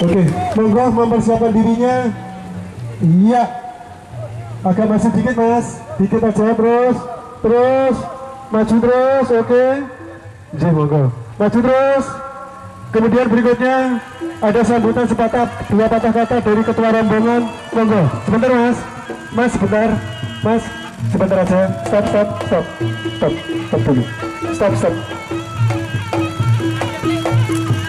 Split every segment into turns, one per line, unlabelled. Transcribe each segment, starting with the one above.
Oke, monggo mempersiapkan dirinya. Iya. Agak masih dikit mas, dikit aja terus, terus, maju terus, oke. J monggo, maju terus. Kemudian berikutnya ada sambutan sepatah dua patah kata dari ketua rombongan. Monggo, sebentar mas, mas sebentar, mas sebentar aja. Stop, stop, stop, stop, stop dulu. Stop, stop.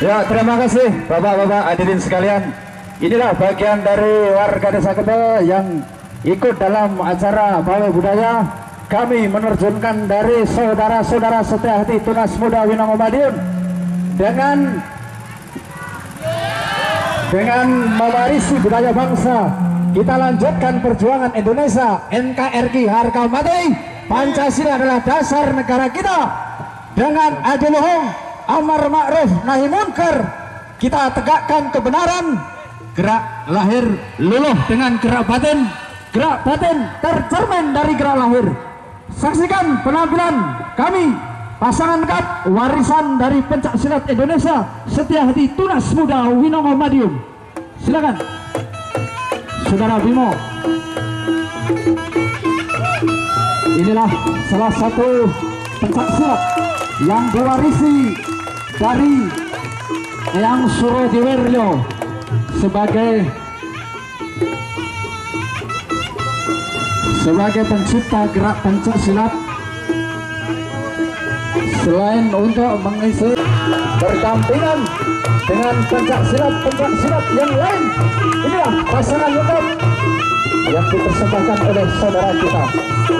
Ya, terima kasih Bapak-bapak hadirin sekalian. Inilah bagian dari warga Desa Kebel yang ikut dalam acara Pawai Budaya. Kami menerjunkan dari saudara-saudara setia hati Tunas Muda Winongo Madiun dengan dengan mewarisi budaya bangsa. Kita lanjutkan perjuangan Indonesia NKRI harga mati. Pancasila adalah dasar negara kita. Dengan adil bohong, amar ma'ruf nahi munkar. Kita tegakkan kebenaran. Gerak lahir luluh dengan gerak batin. Gerak batin tercermin dari gerak lahir. Saksikan penampilan kami pasangan kap warisan dari pencak silat Indonesia setia hati tunas muda Winongo Madiun. Silakan. Saudara Bimo. Inilah salah satu pencak silat yang diwarisi dari Eyang Surodiwiryo sebagai sebagai pencipta gerak pencak silat selain untuk mengisi berdampingan dengan pencak silat pencak silat yang lain inilah pasangan lengkap yang dipersembahkan oleh saudara kita.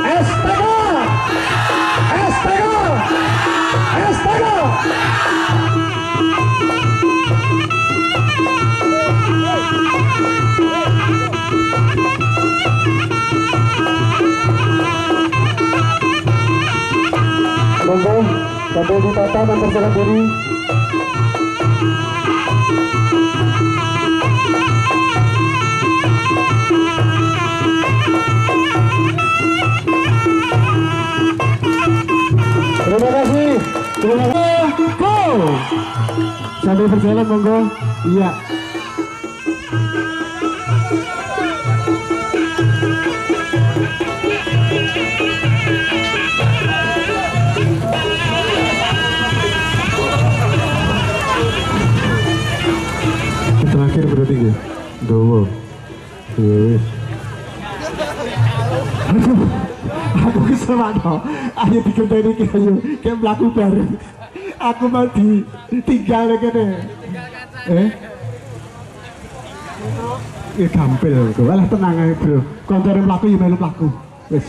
Estega
sambil ditata mempersiapkan diri. Terima kasih. Terima kasih. Go. Sambil berjalan monggo. Iya. Terakhir berarti ya. Dowo. Ya wis. Aduh, aku kesel banget. Ayo dikendali ki ayo, kayak melaku bareng. Aku mau ditinggal kene. Eh? Ya gampil kok. Alah tenang aja, Bro. Koncone mlaku ya melu mlaku. Wis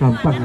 gampang.